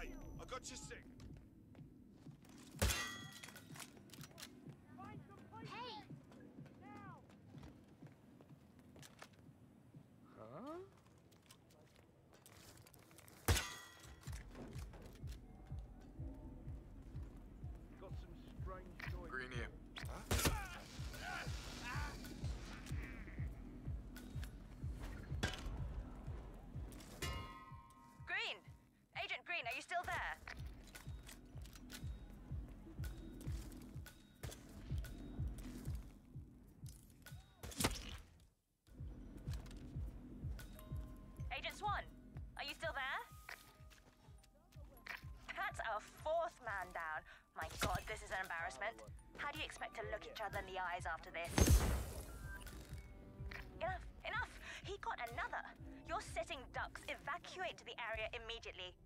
I got your sick. You expect to look each other in the eyes after this? Enough, enough! He got another. You're sitting ducks. Evacuate to the area immediately.